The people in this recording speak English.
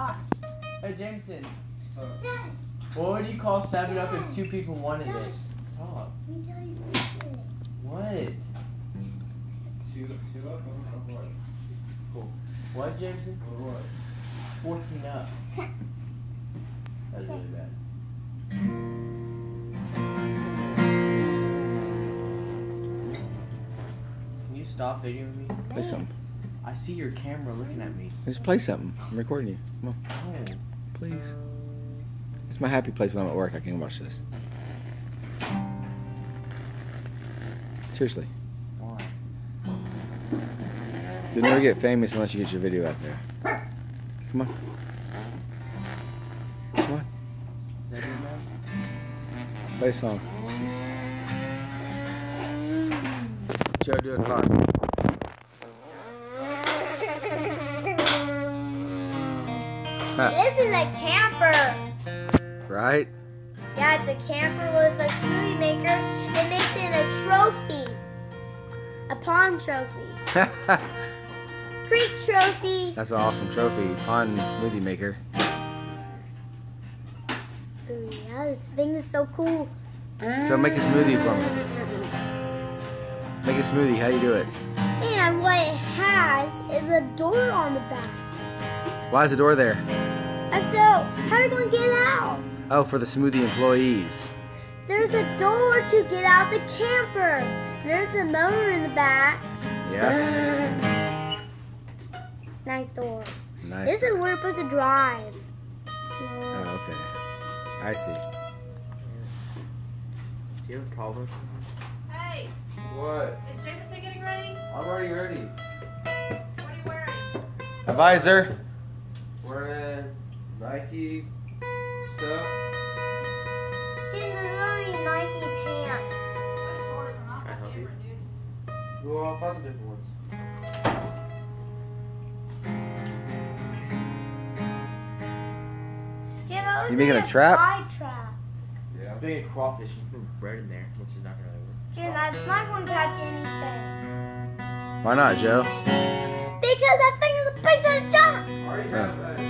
us. Hey Jamison, Dennis, what would you call Seven Up if two people wanted this? Stop. let me tell you something. What? Two, two up or what? What, Jamison? Or what? Fourteen up. That's really bad. Can you stop videoing me? Play something. I see your camera looking at me. Just play something. I'm recording you. Come on, Oh. please. It's my happy place when I'm at work. I can watch this. Seriously. Why? You'll never get famous unless you get your video out there. Come on. Come on. Is that good enough? Play a song. Joe, do a car. This is a camper. right? Yeah, it's a camper with a smoothie maker. It makes it a trophy. A pond trophy. Creek trophy. That's an awesome trophy. Pond smoothie maker. Ooh, yeah, this thing is so cool. So make a smoothie for me. Make a smoothie. How do you do it? And what it has is a door on the back. Why is the door there? And so, how are you going to get out? Oh, for the smoothie employees. There's a door to get out the camper. There's a motor in the back. Yeah. Nice door. Nice. This is where we're supposed to drive. Oh, okay. I see. Do you have a problem? Hey, What? is Jamison getting ready? I'm already ready. What are you wearing? A visor. Wearing Nike stuff. She's wearing Nike pants. Those shorts are Can I help you? favorite, dude. Well, I'll find some different ones. Dude, You making like a trap? fly trap. Yeah. It's being a crawfish. You can put bread in there, which is not gonna work. Dude, that's not going to catch anything. Why not, Joe? Because that thing is a piece of junk. I already have uh,